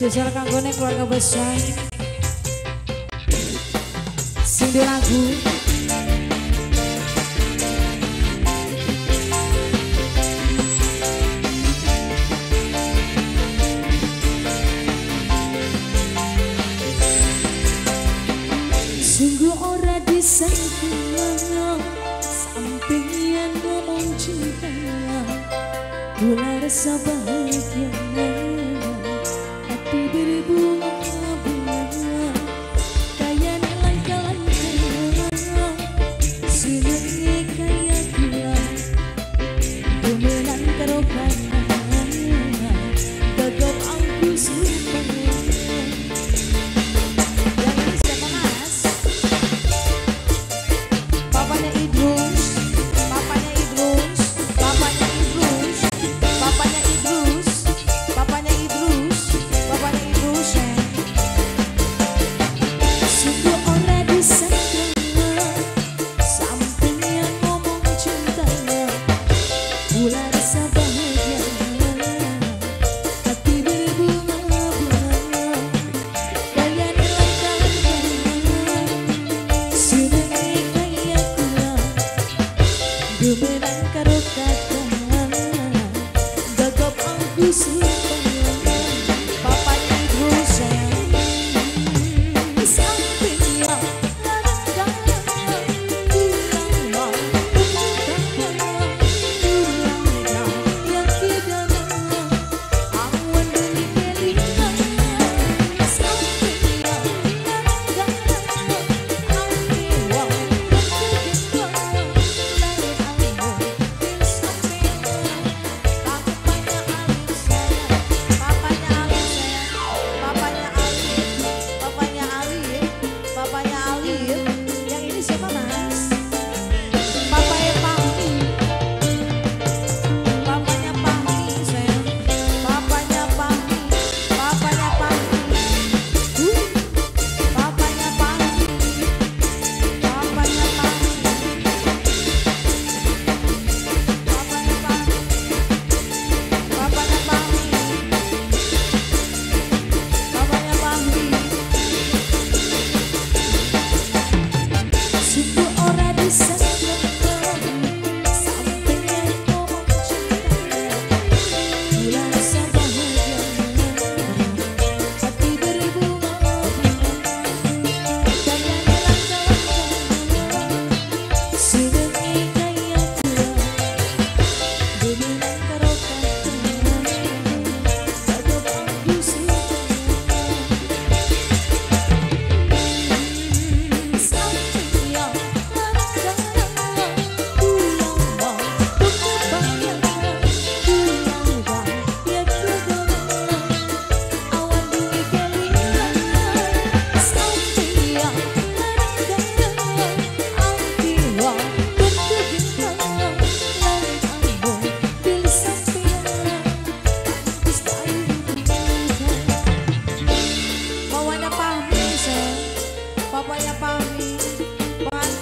spesial kanggone keluarga besar sing lagu. Sungguh ora disangka samping yang ngomong cinta. Gula rasa bahagia. Boo-boo-boo-boo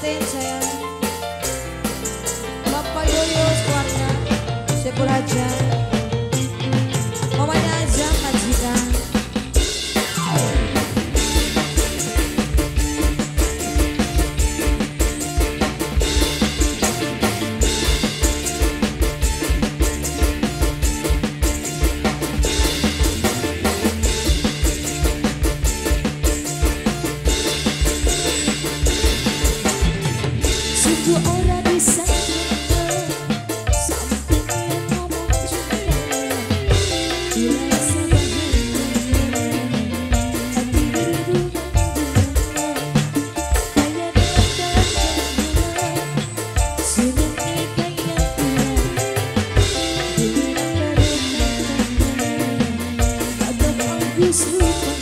dancing sleeping.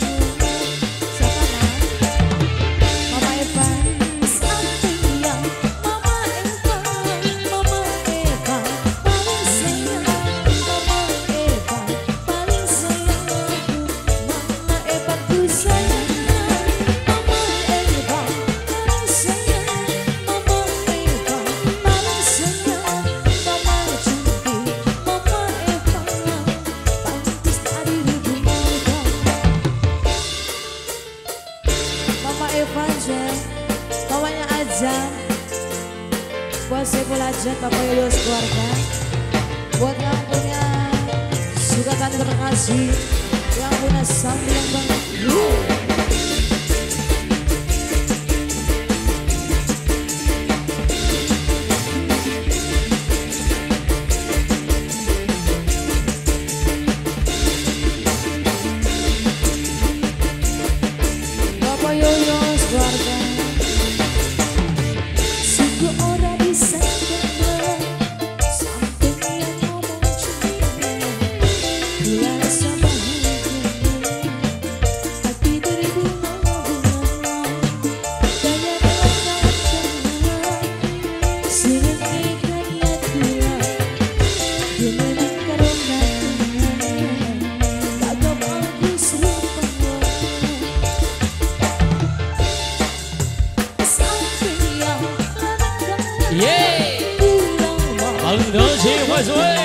Buat pelajar, Ajat Bapak Yoyo sekeluarga. Buat yang punya Sugatan terkasih Yang punya sambilan banget mais Pois o